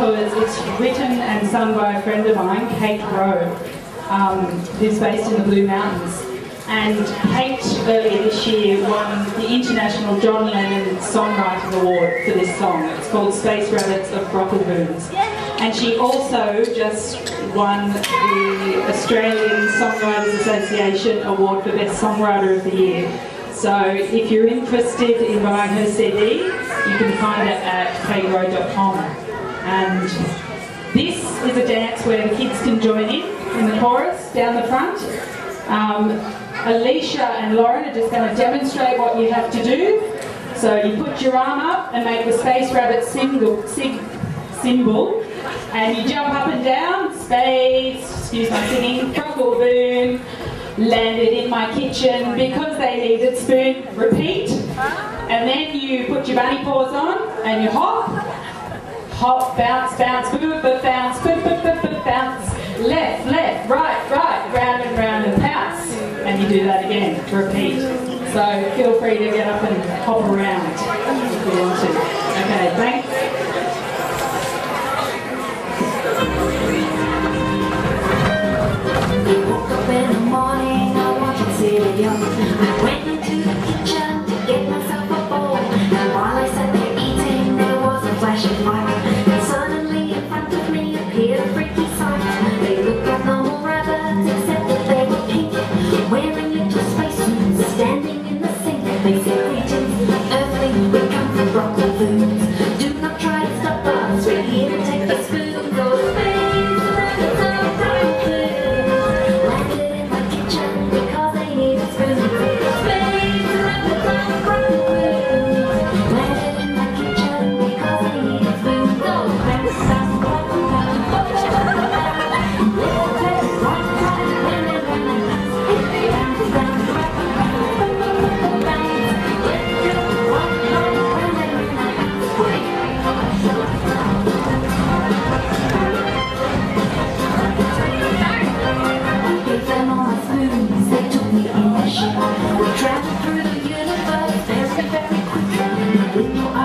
because it's written and sung by a friend of mine, Kate Rowe, um, who's based in the Blue Mountains. And Kate earlier this year won the International John Lennon Songwriting Award for this song. It's called Space Rabbits of Brocklevoons. And she also just won the Australian Songwriters Association Award for Best Songwriter of the Year. So if you're interested in buying her CD, you can find it at katerowe.com. And this is a dance where the kids can join in in the chorus down the front. Um, Alicia and Lauren are just going to demonstrate what you have to do. So you put your arm up and make the Space Rabbit symbol, symbol and you jump up and down, space, excuse my singing, Brockle Boom, landed in my kitchen because they needed spoon, repeat, and then you put your bunny paws on and you hop, hop, bounce, bounce, boop, boop, bounce, boop, boop, boop, boop, bounce, left, left, right, right, round and round and pounce, and you do that again, repeat. So feel free to get up and hop around if you want to. Okay, thanks. Here take the spoon. Their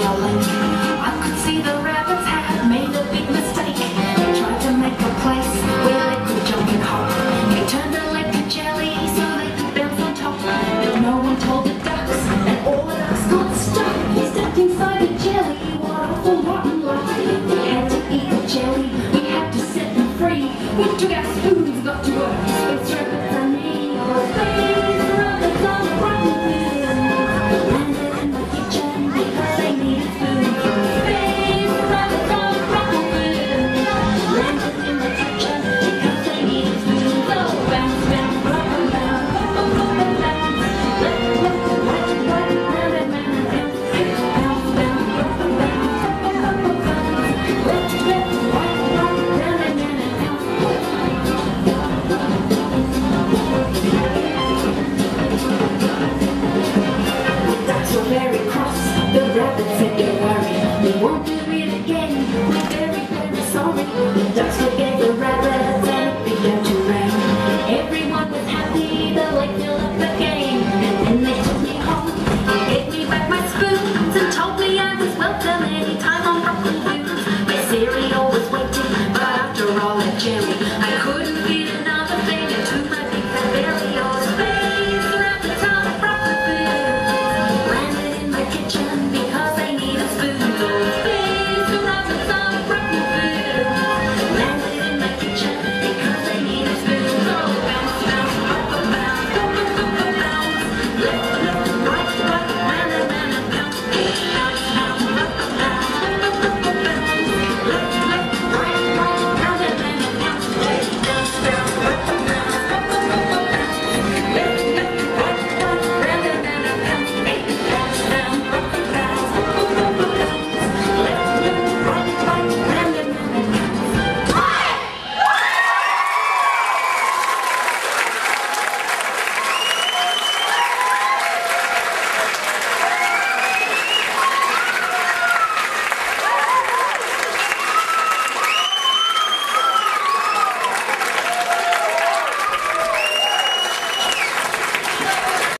a. I could see the rabbits had made a big mistake. They tried to make a place where they could jump and hop. They turned the lake to jelly so they could bounce on top. But no one told the ducks, and all the ducks got stuck. We stepped inside the jelly, what awful rotten luck. We had to eat the jelly, we had to set them free. We took our spoons, got to work. That's what